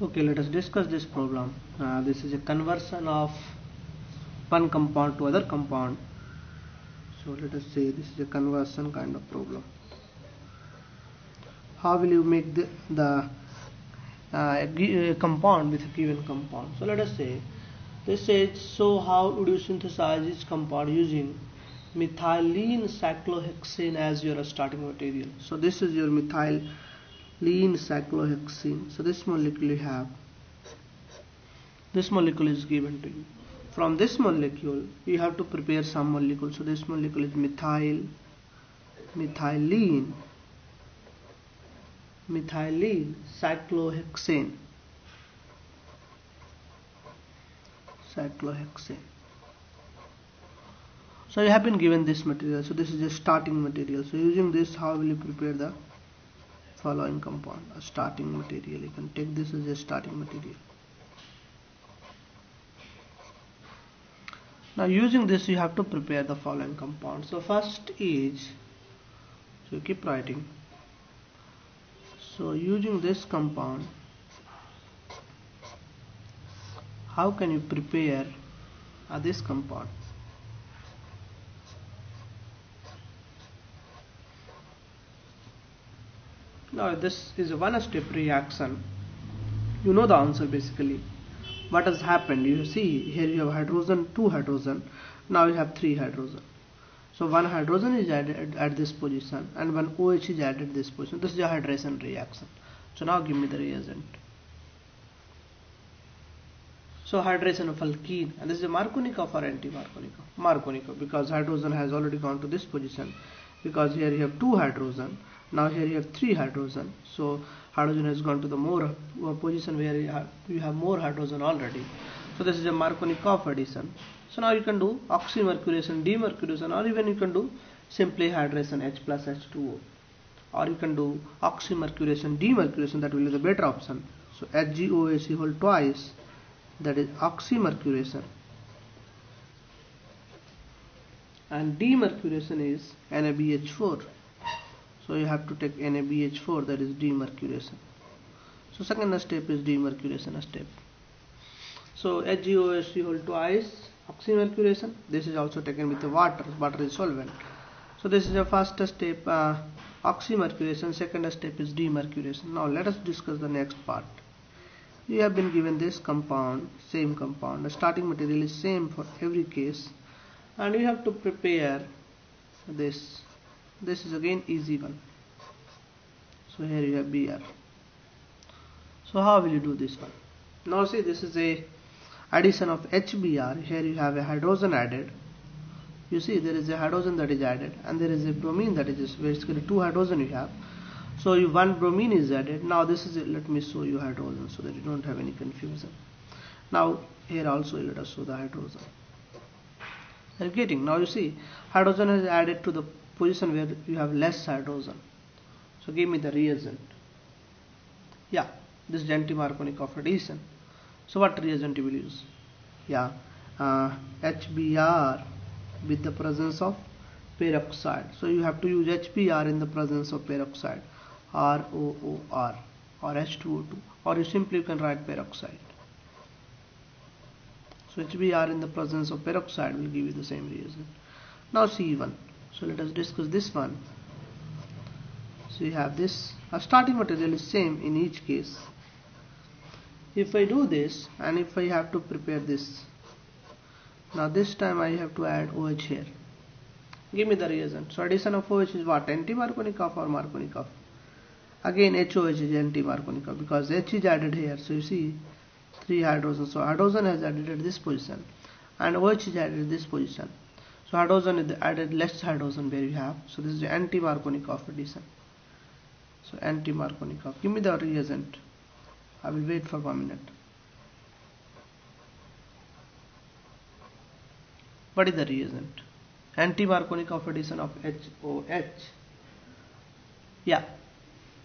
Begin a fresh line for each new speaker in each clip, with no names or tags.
Okay, let us discuss this problem. Uh, this is a conversion of one compound to other compound. So let us say this is a conversion kind of problem. How will you make the, the uh, compound with a given compound? So let us say this says so how would you synthesize this compound using methylene cyclohexane as your starting material. So this is your methyl lean cyclohexane. So this molecule you have. This molecule is given to you. From this molecule, you have to prepare some molecule. So this molecule is methyl, methylene, methylene cyclohexane. Cyclohexane. So you have been given this material. So this is a starting material. So using this, how will you prepare the following compound a starting material. You can take this as a starting material. Now using this you have to prepare the following compound. So first is so keep writing. So using this compound how can you prepare uh, this compound now this is a one step reaction. You know the answer basically. What has happened? You see here you have hydrogen two hydrogen. Now you have three hydrogen. So one hydrogen is added at this position and one OH is added this position. This is a hydration reaction. So now give me the reagent. So hydration of alkene. And this is a Markovnikov or anti-Markovnikov? Markovnikov because hydrogen has already gone to this position. Because here you have two hydrogen now here you have three hydrogen. So hydrogen has gone to the more uh, position where you have, more hydrogen already. So this is a Markovnikov addition. So now you can do oxymercuration demercuration or even you can do simply hydration H plus H2O or you can do oxymercuration demercuration that will be the better option. So HgOH whole twice that is oxymercuration and demercuration is NaBH4 so you have to take NaBH4 that is demercuration so second step is demercuration step. So HgOH to twice oxymercuration. This is also taken with the water. Water is solvent. So this is the first step uh, oxymercuration. Second step is demercuration now let us discuss the next part. You have been given this compound same compound. The starting material is same for every case. And you have to prepare this this is again easy one. So here you have Br so how will you do this one? Now see this is a addition of HBr here you have a hydrogen added. You see there is a hydrogen that is added and there is a bromine that is basically two hydrogen you have. So you, one bromine is added. Now this is it let me show you hydrogen so that you don't have any confusion. Now here also let us show the hydrogen. You're getting? Now you see hydrogen is added to the position where you have less hydrogen. So give me the reagent. Yeah this is anti-Markovnikov addition so what reagent you will use? Yeah uh, HBr with the presence of peroxide. So you have to use HBr in the presence of peroxide. ROOR or H2O2 or you simply can write peroxide. So HBr in the presence of peroxide will give you the same reagent. Now C1 so let us discuss this one. So you have this. A starting material is same in each case. If I do this and if I have to prepare this. Now this time I have to add OH here. Give me the reason. So addition of OH is what? anti-Markovnikov or Markovnikov again HOH is anti-Markovnikov because H is added here. So you see three hydrogen so hydrogen has added at this position and OH is added at this position so hydrogen is added less hydrogen where you have. So this is the anti-Markovnikov addition so anti-Markovnikov give me the reagent. I will wait for one minute. What is the reagent? anti-Markovnikov addition of HOH yeah.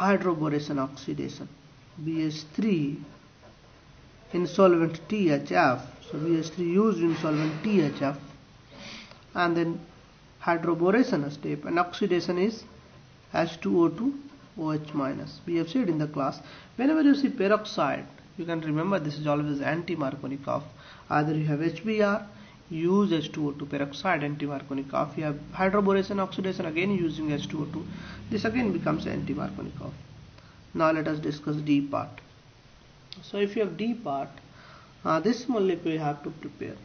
Hydroboration oxidation. BH3 in solvent THF so BH3 used in solvent THF and then hydroboration step and oxidation is H2O2 OH minus. We have said in the class whenever you see peroxide you can remember this is always anti-Markovnikov either you have HBr use H2O2 peroxide anti-Markovnikov you have hydroboration oxidation again using H2O2 this again becomes anti-Markovnikov now let us discuss D part. So if you have D part uh, this molecule you have to prepare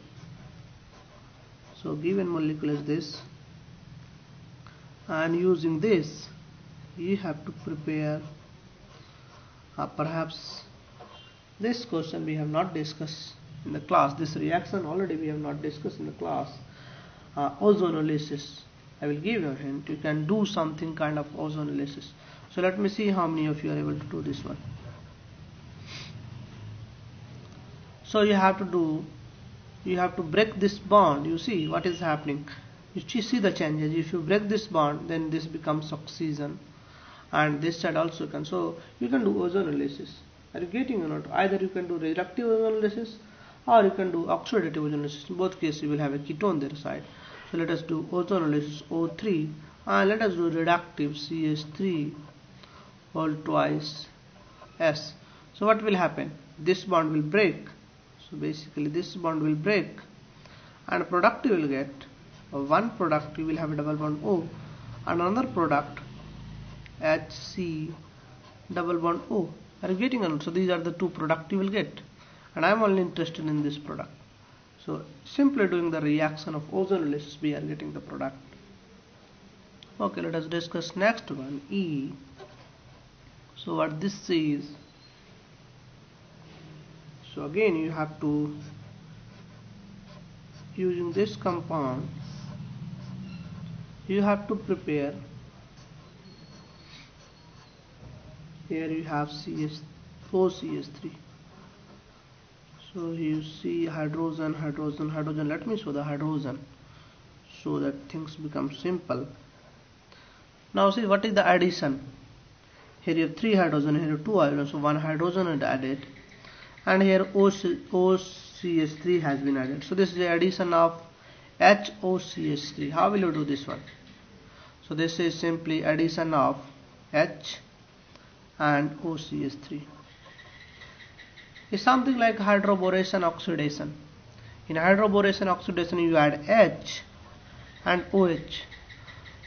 so given molecule is this and using this you have to prepare uh, perhaps this question we have not discussed in the class. This reaction already we have not discussed in the class. Uh, ozonolysis I will give you a hint. You can do something kind of ozonolysis so let me see how many of you are able to do this one. So you have to do you have to break this bond. You see what is happening. You see the changes if you break this bond then this becomes oxygen. And this side also can. So you can do ozonolysis are you getting or not? Either you can do reductive ozonolysis or you can do oxidative ozonolysis in both cases you will have a ketone there side. So let us do ozone ozonolysis O3 and let us do reductive CH3 all twice S. So what will happen? This bond will break so basically this bond will break. And product you will get one product you will have a double bond O. And another product HC double bond O. Are you getting on so these are the two product you will get. And I am only interested in this product. So simply doing the reaction of ozonolysis we are getting the product. Okay let us discuss next one E. So what this is so again you have to using this compound you have to prepare. Here you have CS 4CH3 so you see hydrogen hydrogen hydrogen. Let me show the hydrogen so that things become simple. Now see what is the addition? Here you have three hydrogen here you have two hydrogen. So one hydrogen is added and here OCH3 has been added. So this is the addition of HOCH3 how will you do this one? So this is simply addition of H and OCH3 is something like hydroboration oxidation. In hydroboration oxidation you add H and OH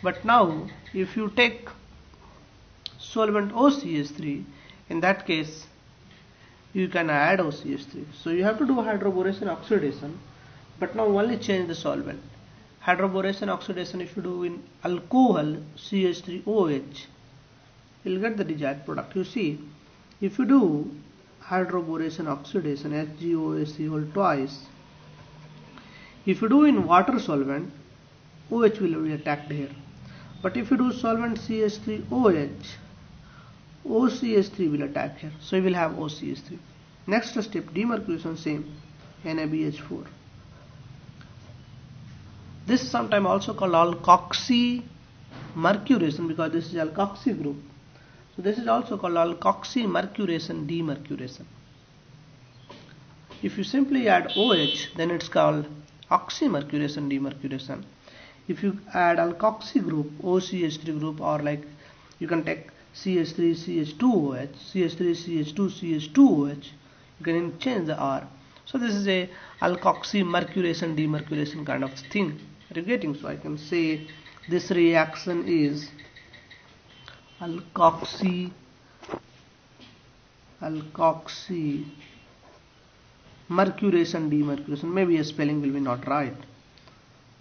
but now if you take solvent OCH3 in that case you can add OCH3 so you have to do hydroboration oxidation but now only change the solvent. Hydroboration oxidation if you do in alcohol CH3OH you'll get the desired product. You see if you do hydroboration oxidation HgOH twice if you do in water solvent OH will be attacked here. But if you do solvent CH3OH OCH3 will attack here. So we will have OCH3 next step demercuration same. NaBH4 this is sometimes also called alkoxy mercuration because this is alkoxy group. So this is also called alkoxy mercuration demercuration if you simply add OH then it's called oxymercuration demercuration if you add alkoxy group OCH3 group or like you can take CH3 CH2OH CH3 CH2 CH2OH you can change the R. So this is a alkoxy mercuration demercuration kind of thing you getting. So I can say this reaction is alkoxy alkoxy mercuration demercuration maybe a spelling will be not right.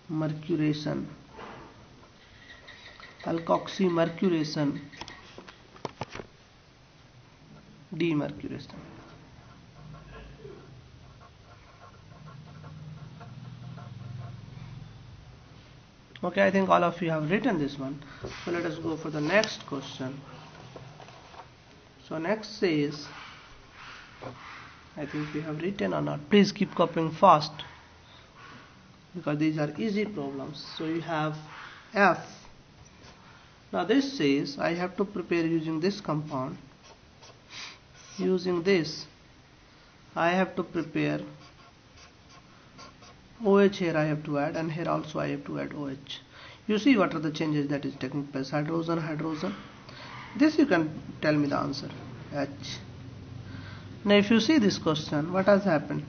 Mercuration alkoxy mercuration demercuration okay I think all of you have written this one. So let us go for the next question. So next says I think we have written or not. Please keep copying fast because these are easy problems. So you have F. Now this says I have to prepare using this compound using this I have to prepare OH here I have to add and here also I have to add OH you see what are the changes that is taking place hydrogen hydrogen? This you can tell me the answer H. Now if you see this question what has happened?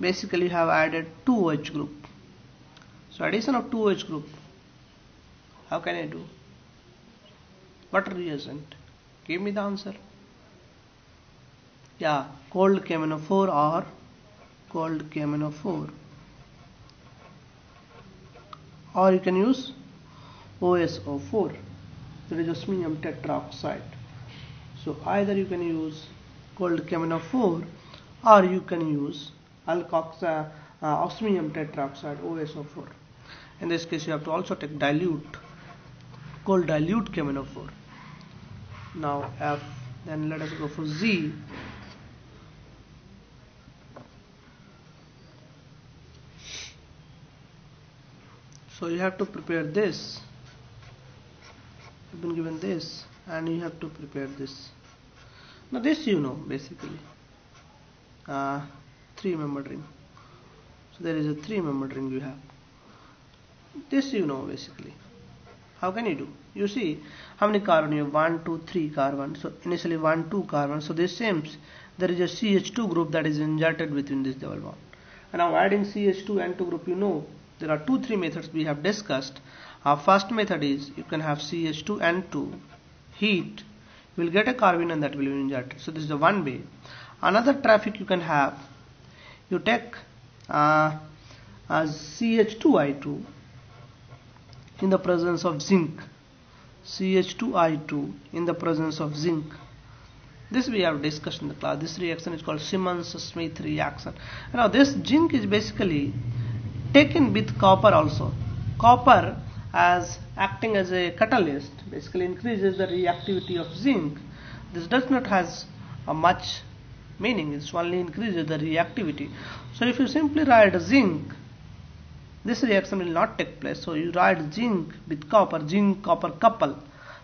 Basically you have added two OH group. So addition of two OH group how can I do? What reagent give me the answer. Yeah cold KMnO4 or cold KMnO4 or you can use OSO4 that is osmium tetroxide so either you can use cold KMnO4 or you can use alkoxa uh, osmium tetroxide OSO4 in this case you have to also take dilute cold dilute KMnO4 now F then let us go for Z. So you have to prepare this. You've been given this and you have to prepare this. Now this you know basically. Uh, three membered ring. So there is a three membered ring you have. This you know basically how can you do? You see how many carbon? You have 1 2 3 carbene. So initially 1 2 carbon. So this seems there is a CH2 group that is inserted between this double bond. And now adding CH2 N2 group you know there are two three methods we have discussed. Our first method is you can have CH2 N2 heat. You will get a carbon and that will be injected. So this is the one way. Another traffic you can have you take uh, as CH2I2 in the presence of zinc. CH2I2 in the presence of zinc. This we have discussed in the class. This reaction is called Simmons-Smith reaction. Now this zinc is basically taken with copper also. Copper as acting as a catalyst basically increases the reactivity of zinc. This does not has a much meaning. It only increases the reactivity. So if you simply write zinc this reaction will not take place. So you write zinc with copper zinc copper couple.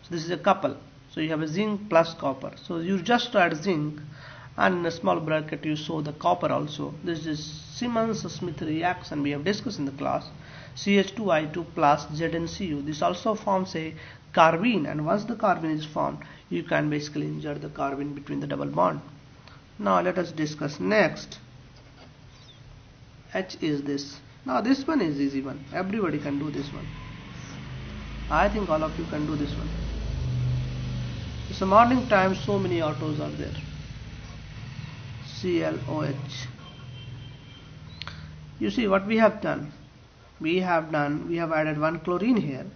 So this is a couple. So you have a zinc plus copper. So you just write zinc and in a small bracket you show the copper also. This is Simmons-Smith reaction we have discussed in the class. CH2I2 plus ZnCu this also forms a carbene and once the carbene is formed you can basically insert the carbene between the double bond. Now let us discuss next. H is this now this one is easy one. Everybody can do this one. I think all of you can do this one. It's a morning time so many autos are there. CLOH you see what we have done we have done we have added one chlorine here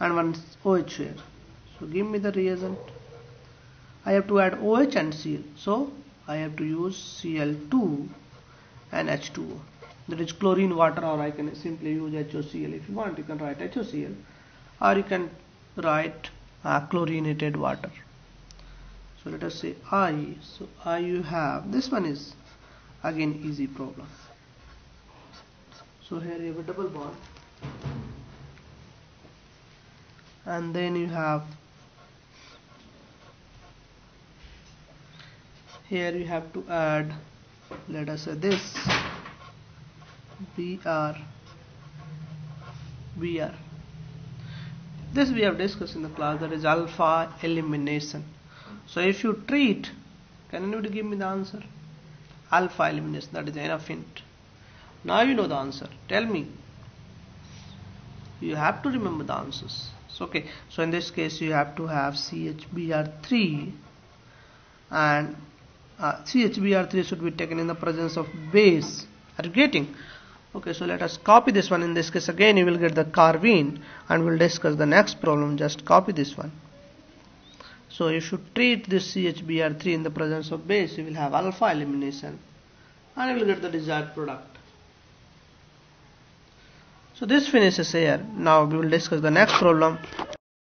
and one OH here. So give me the reagent. I have to add OH and Cl so I have to use Cl2 and H2O that is chlorine water or I can simply use HOCl if you want you can write HOCl or you can write uh, chlorinated water. So let us say I. So I you have this one is again easy problem. So here you have a double bond. And then you have here you have to add let us say this BR BR this we have discussed in the class that is alpha elimination. So if you treat can anybody give me the answer? Alpha elimination that is enough hint now you know the answer. Tell me. You have to remember the answers. So okay. So in this case you have to have CHBr3 and uh, CHBr3 should be taken in the presence of base. Are you getting okay so let us copy this one. In this case again you will get the carbene and we'll discuss the next problem. Just copy this one. So you should treat this CHBr3 in the presence of base. You will have alpha elimination and you will get the desired product. So this finishes here. Now we will discuss the next problem